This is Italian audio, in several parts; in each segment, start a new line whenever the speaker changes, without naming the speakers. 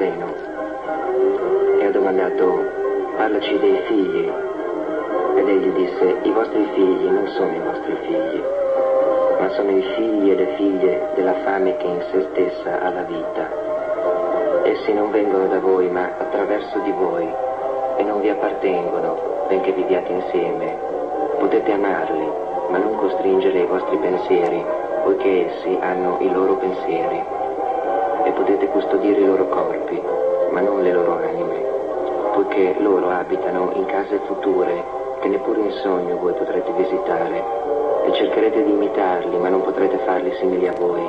seno e ha domandato, parlaci dei figli. Ed egli disse, i vostri figli non sono i vostri figli, ma sono i figli e le figlie della fame che in se stessa ha la vita. Essi non vengono da voi, ma attraverso di voi, e non vi appartengono, benché viviate insieme. Potete amarli, ma non costringere i vostri pensieri, poiché essi hanno i loro pensieri. E potete custodire i loro corpi, ma non le loro anime, poiché loro abitano in case future che neppure in sogno voi potrete visitare, e cercherete di imitarli, ma non potrete farli simili a voi,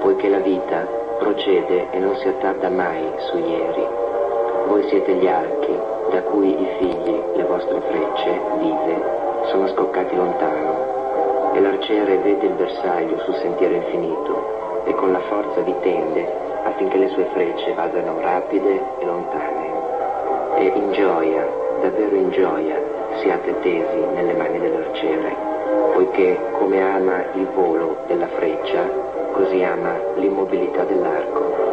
poiché la vita procede e non si attarda mai su ieri. Voi siete gli archi da cui i figli, le vostre frecce, vive, sono scoccati lontano. E l'arciere vede il bersaglio sul sentiero infinito e con la forza vi tende affinché le sue frecce vadano rapide e lontane. E in gioia, davvero in gioia, siate tesi nelle mani dell'arciere, poiché come ama il volo della freccia, così ama l'immobilità dell'arco.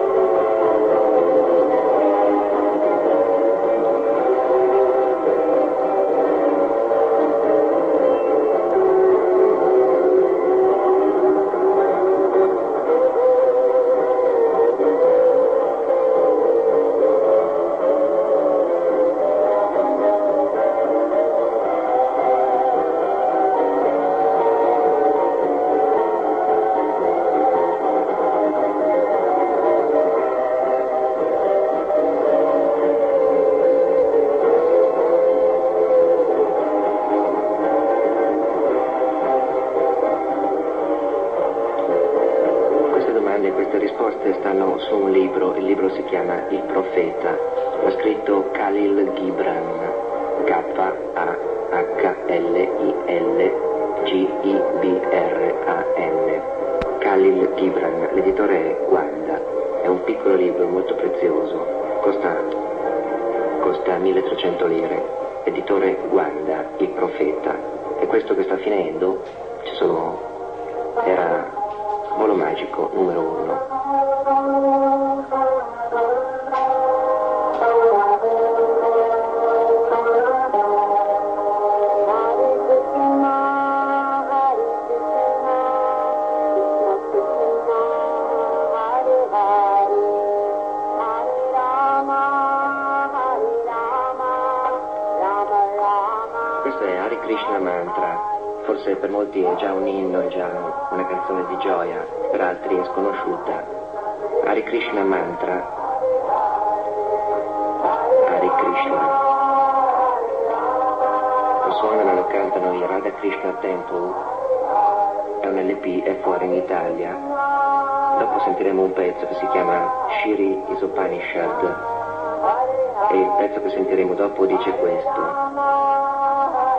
editore è Guanda. È un piccolo libro molto prezioso. Costa, costa 1300 lire. Editore Guanda, il profeta. E questo che sta finendo, ci sono... era Volo Magico numero 1. per molti è già un inno, è già una canzone di gioia, per altri è sconosciuta. Hare Krishna mantra. Hare Krishna. Lo suonano e lo cantano in Radha Krishna Temple. È un LP, è fuori in Italia. Dopo sentiremo un pezzo che si chiama Shiri Isopanishad. E il pezzo che sentiremo dopo dice questo.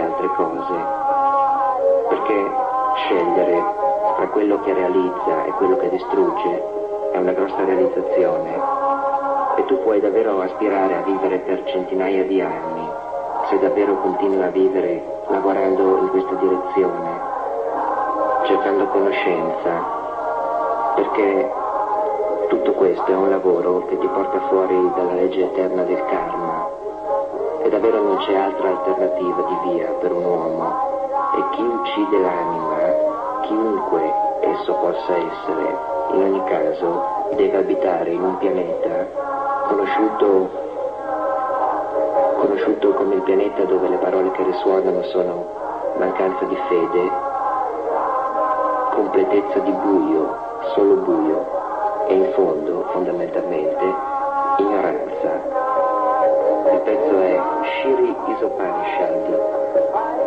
altre cose, perché scegliere tra quello che realizza e quello che distrugge è una grossa realizzazione. E tu puoi davvero aspirare a vivere per centinaia di anni se davvero continui a vivere lavorando in questa direzione, cercando conoscenza, perché tutto questo è un lavoro che ti porta fuori dalla legge eterna del karma e davvero non c'è altra alternativa di via per un uomo e chi uccide l'anima, chiunque esso possa essere, in ogni caso deve abitare in un pianeta conosciuto, conosciuto come il pianeta dove le parole che risuonano sono mancanza di fede, completezza di buio, solo buio e in fondo, fondamentalmente, ignoranza. Il pezzo è Shiri Isopanishad.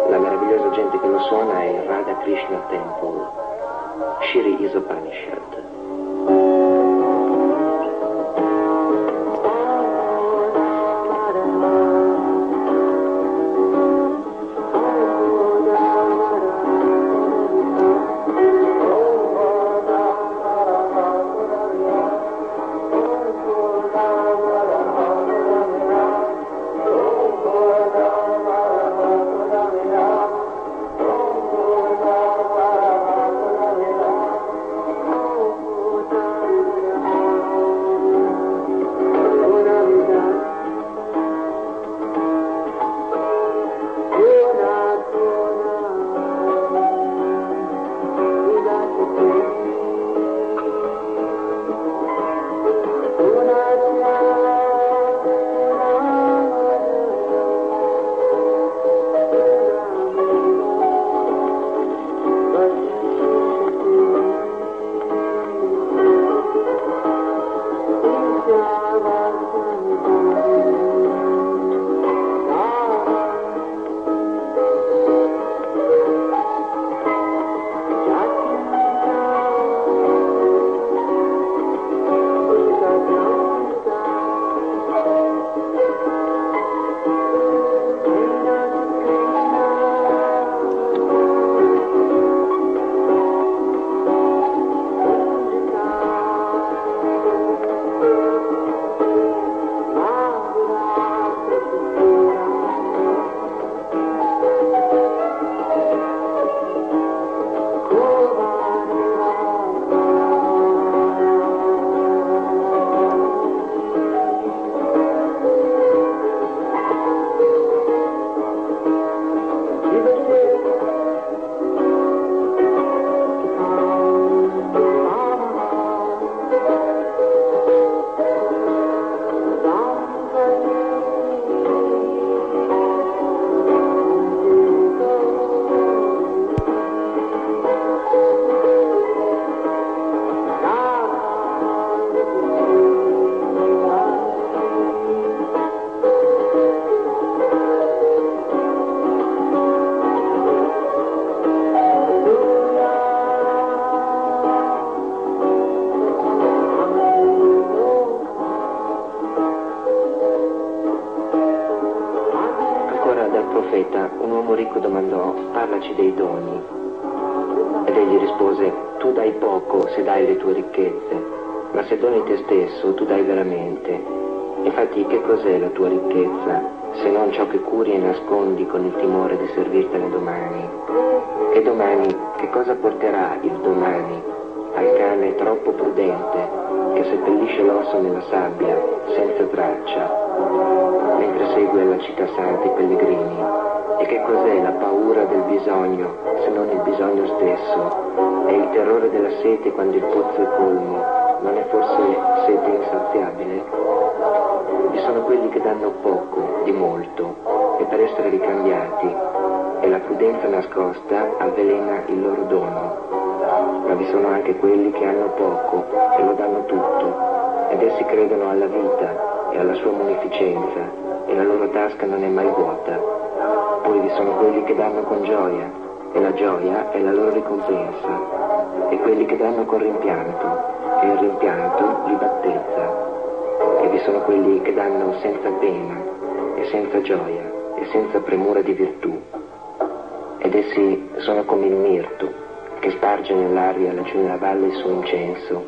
La meravigliosa gente che lo suona è Radha Krishna Temple. Shiri Isopanishad. Ed egli rispose, tu dai poco se dai le tue ricchezze, ma se doni te stesso tu dai veramente. Infatti che cos'è la tua ricchezza se non ciò che curi e nascondi con il timore di servirtene domani? E domani che cosa porterà il domani al cane troppo prudente che seppellisce l'osso nella sabbia senza traccia, mentre segue alla città santa i pellegrini. E che cos'è la paura bisogno se non il bisogno stesso? E il terrore della sete quando il pozzo è colmo, non è forse sete insaziabile? Vi sono quelli che danno poco, di molto, e per essere ricambiati, e la prudenza nascosta avvelena il loro dono ma vi sono anche quelli che hanno poco e lo danno tutto, ed essi credono alla vita e alla sua munificenza, e la loro tasca non è mai vuota. Vi sono quelli che danno con gioia, e la gioia è la loro ricompensa, e quelli che danno con rimpianto, e il rimpianto li battezza. E vi sono quelli che danno senza pena, e senza gioia, e senza premura di virtù. Ed essi sono come il mirto, che sparge nell'aria laggiù nella valle il suo incenso,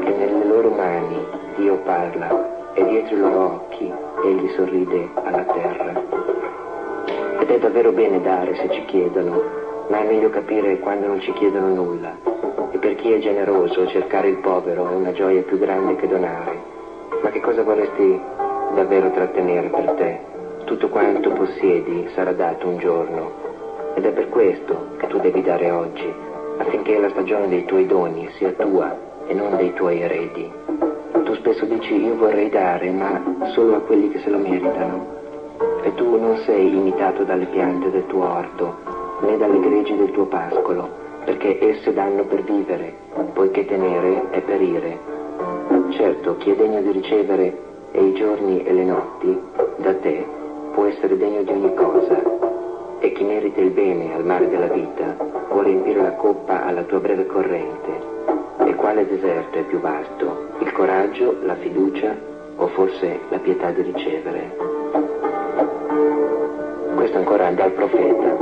e nelle loro mani Dio parla, e dietro i loro occhi egli sorride alla terra. Ed è davvero bene dare se ci chiedono, ma è meglio capire quando non ci chiedono nulla. E per chi è generoso cercare il povero è una gioia più grande che donare. Ma che cosa vorresti davvero trattenere per te? Tutto quanto possiedi sarà dato un giorno. Ed è per questo che tu devi dare oggi, affinché la stagione dei tuoi doni sia tua e non dei tuoi eredi. Tu spesso dici io vorrei dare, ma solo a quelli che se lo meritano. E tu non sei imitato dalle piante del tuo orto, né dalle greggi del tuo pascolo, perché esse danno per vivere, poiché tenere è perire. Certo, chi è degno di ricevere e i giorni e le notti, da te, può essere degno di ogni cosa, e chi merita il bene al mare della vita può riempire la coppa alla tua breve corrente. E quale deserto è più vasto? Il coraggio, la fiducia o forse la pietà di ricevere? Questo ancora dal profeta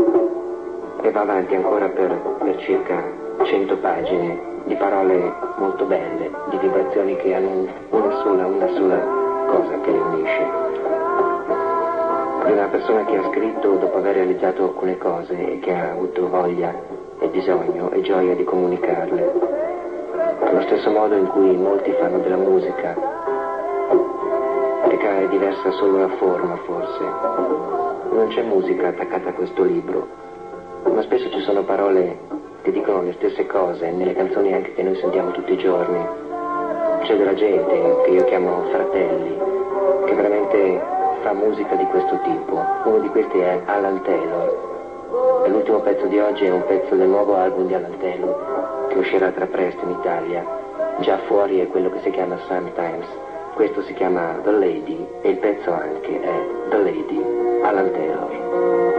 e va avanti ancora per, per circa 100 pagine di parole molto belle, di vibrazioni che hanno una sola, una sola cosa che le unisce di una persona che ha scritto dopo aver realizzato alcune cose e che ha avuto voglia e bisogno e gioia di comunicarle. Allo stesso modo in cui molti fanno della musica, che è diversa solo la forma forse. Non c'è musica attaccata a questo libro, ma spesso ci sono parole che dicono le stesse cose nelle canzoni anche che noi sentiamo tutti i giorni. C'è della gente che io chiamo fratelli, che veramente fa musica di questo tipo. Uno di questi è Alan Taylor. E l'ultimo pezzo di oggi è un pezzo del nuovo album di Alan Taylor che uscirà tra presto in Italia. Già fuori è quello che si chiama Sometimes. Questo si chiama The Lady e il pezzo anche è The Lady, Alan Taylor.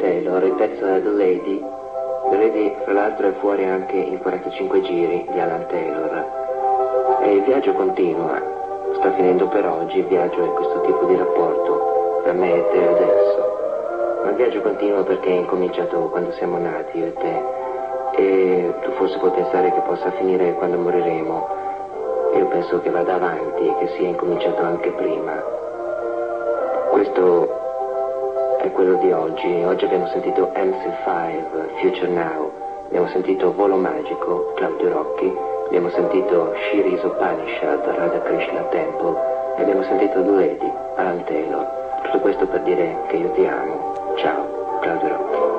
Taylor, il pezzo da The Lady. The Lady, fra l'altro, è fuori anche in 45 giri di Alan Taylor. E il viaggio continua, Sta finendo per oggi, il viaggio è questo tipo di rapporto tra me e te adesso. Ma il viaggio continua perché è incominciato quando siamo nati, io e te. E tu forse puoi pensare che possa finire quando moriremo. Io penso che vada avanti e che sia incominciato anche prima. Questo è quello di oggi. Oggi abbiamo sentito MC5, Future Now, abbiamo sentito Volo Magico, Claudio Rocchi, abbiamo sentito Shiri's Upanishad, Radha Krishna Temple e abbiamo sentito Lady, Alan Taylor. Tutto questo per dire che io ti amo. Ciao, Claudio Rocchi.